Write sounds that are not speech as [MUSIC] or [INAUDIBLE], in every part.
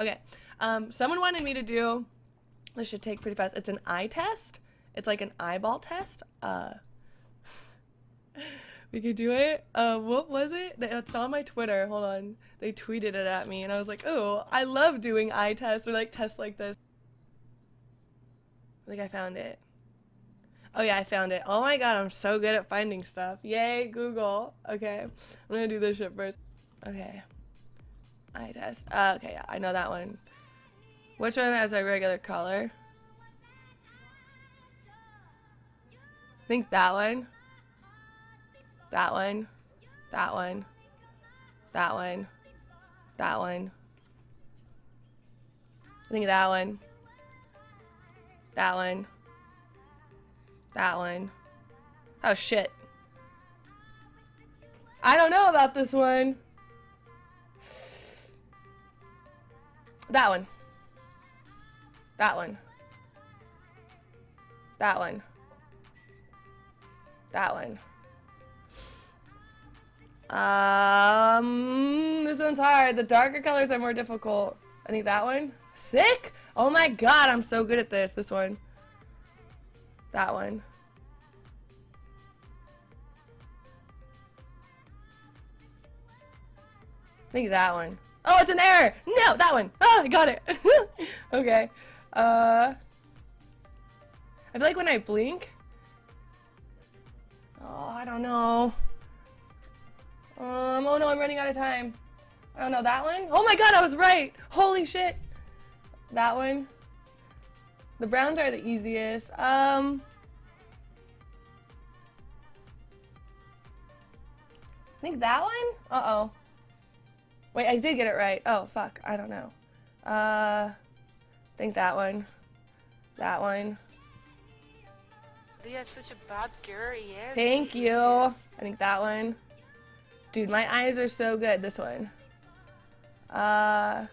Okay. Um, someone wanted me to do. This should take pretty fast. It's an eye test. It's like an eyeball test. Uh, [LAUGHS] we could do it. Uh, what was it? It's on my Twitter. Hold on. They tweeted it at me, and I was like, "Oh, I love doing eye tests or like tests like this." I think I found it. Oh yeah, I found it. Oh my god, I'm so good at finding stuff. Yay, Google. Okay, I'm gonna do this shit first. Okay. Eye test. Uh, okay, yeah, I know that one. Which one has a regular color? I think that one. That one. That one. That one. That one. I think that one. That one. That one. Oh shit. I don't know about this one. That one. That one. That one. That one. Um, this one's hard. The darker colors are more difficult. I think that one. Sick! Oh my god, I'm so good at this. This one. That one. I think that one. Oh, it's an error! No, that one! Oh, I got it! [LAUGHS] okay. Uh... I feel like when I blink... Oh, I don't know. Um, oh no, I'm running out of time. I don't know, that one? Oh my god, I was right! Holy shit! That one. The browns are the easiest. Um... I think that one? Uh-oh. Wait, I did get it right. Oh, fuck. I don't know. Uh, I think that one. That one. Lea's such a bad girl, yes. Thank you. I think that one. Dude, my eyes are so good. This one. Uh,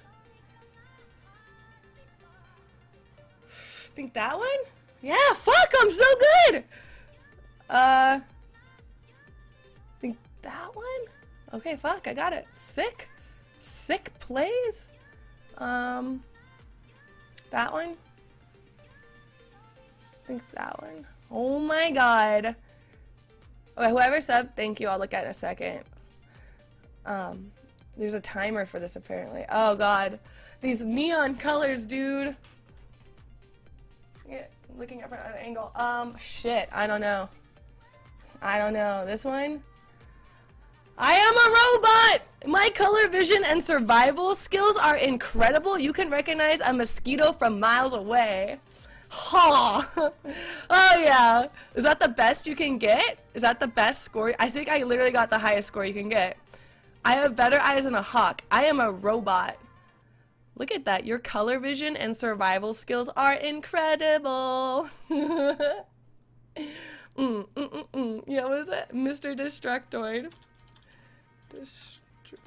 [SIGHS] think that one? Yeah, fuck, I'm so good! Uh, think that one? Okay, fuck, I got it. Sick. Sick plays. Um, that one? I think that one. Oh my god. Okay, whoever subbed, thank you. I'll look at it in a second. Um, there's a timer for this apparently. Oh god. These neon colors, dude. Yeah, looking at from an angle. Um, shit. I don't know. I don't know. This one? I am a robot! My color vision and survival skills are incredible. You can recognize a mosquito from miles away. Ha! [LAUGHS] oh yeah. Is that the best you can get? Is that the best score? I think I literally got the highest score you can get. I have better eyes than a hawk. I am a robot. Look at that. Your color vision and survival skills are incredible. [LAUGHS] mm, mm, mm, mm. Yeah, what is it? Mr. Destructoid. Dest